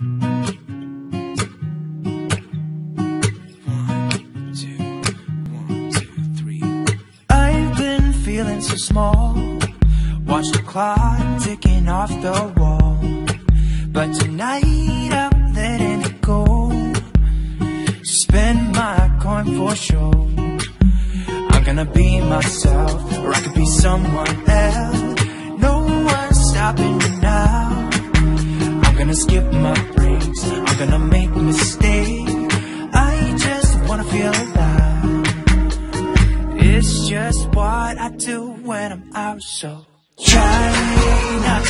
One, two, one, two, three. I've been feeling so small. Watch the clock ticking off the wall. But tonight I'm letting it go. Spend my coin for sure. I'm gonna be myself, or I could be someone else. No one's stopping me now. Skip my breaks. I'm gonna make mistakes. I just wanna feel alive. It's just what I do when I'm out, so try not